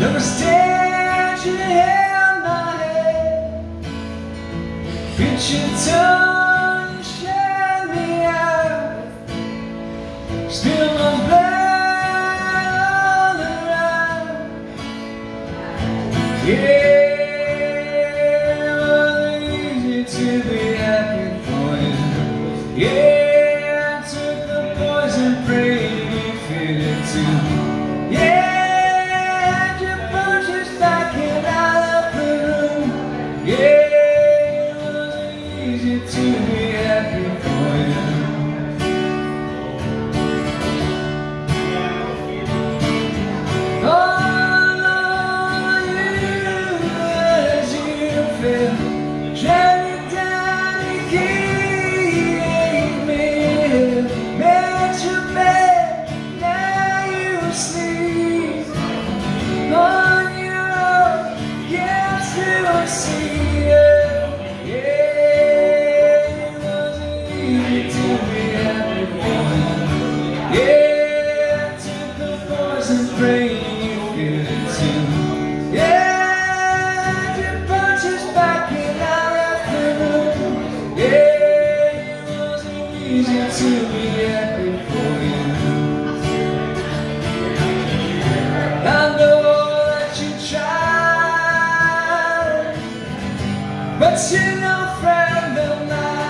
Never stand your hand my head Reach your tongue shut me out. Spill my blood all around. Yeah, wasn't easy to be happy for you. Yeah, I took the poison, prayed you feel it too to be happy for you. You as you. Drag me your bed, you sleep on your own, yes, to see. But you're no friend of mine.